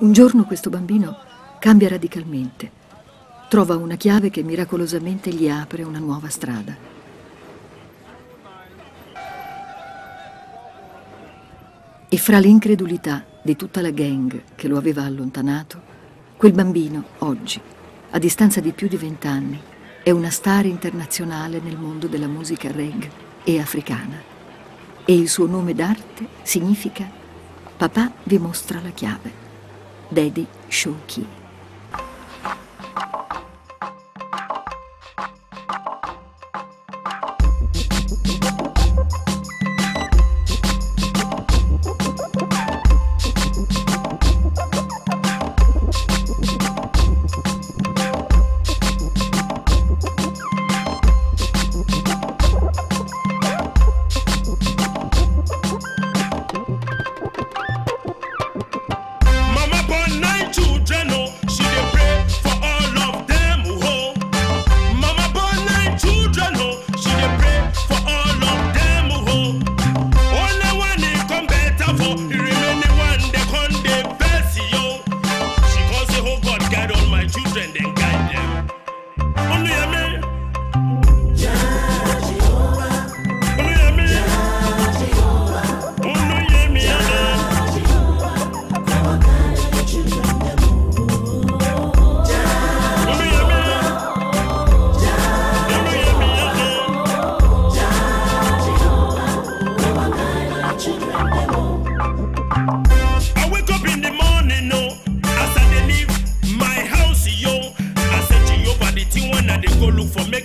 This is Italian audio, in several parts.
Un giorno questo bambino cambia radicalmente. Trova una chiave che miracolosamente gli apre una nuova strada. E fra l'incredulità di tutta la gang che lo aveva allontanato, quel bambino, oggi, a distanza di più di vent'anni, è una star internazionale nel mondo della musica reggae e africana. E il suo nome d'arte significa Papà vi mostra la chiave. Daddy Showcase.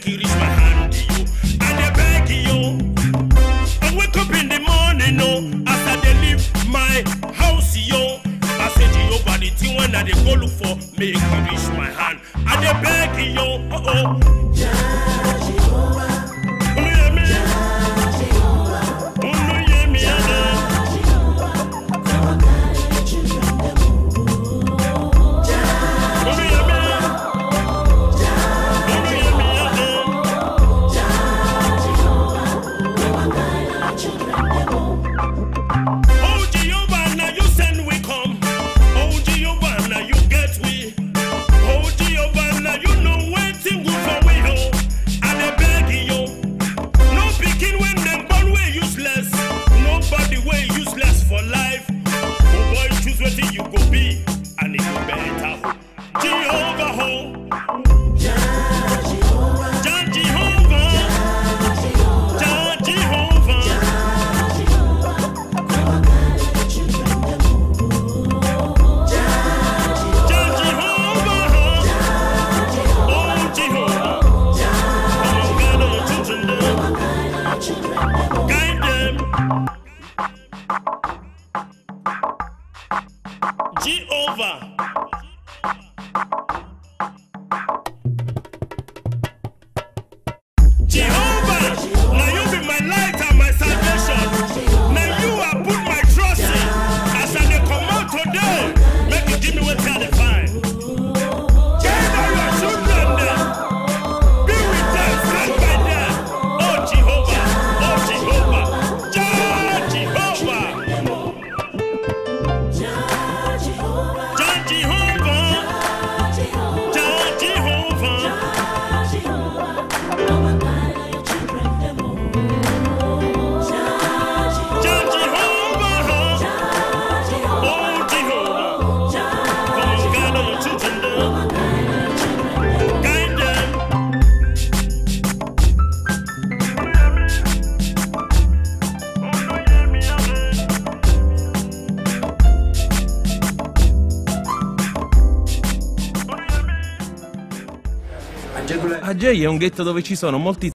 make reach my hand. And I beg you. I wake up in the morning, oh, after they leave my house, yo. I say Jehovah, the thing when I go look for, make it reach my hand. And they beg you, oh, oh. Yeah. use what he Agei è un ghetto dove ci sono molti